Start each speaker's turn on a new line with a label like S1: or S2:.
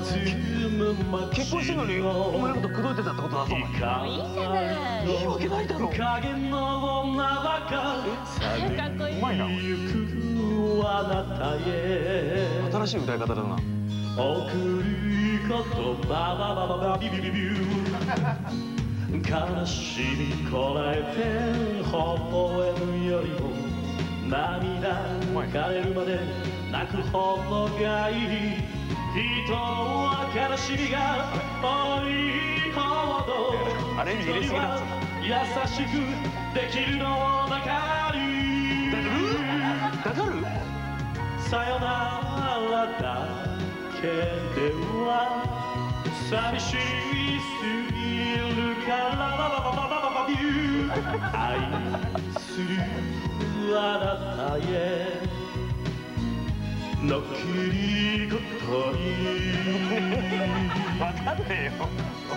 S1: 結婚してんのにお前のこと口説いてたってことだぞお前
S2: いいじゃない
S1: いいわけないだろ
S3: 影の女ばか
S2: えかっこいいう
S1: まいな新しい歌い方だな
S3: 贈る言葉ババババビビビビュ悲しみこらえて微笑むよりも涙枯れるまで泣くほどがいい人は悲しみが多いほど優しくできるのばかり
S1: かかる
S3: さよならだけでは寂しすぎるから愛するあなたへのきりこと
S1: Valeu!